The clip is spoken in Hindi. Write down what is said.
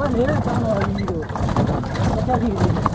Trabalhei, tá no amigo. Tá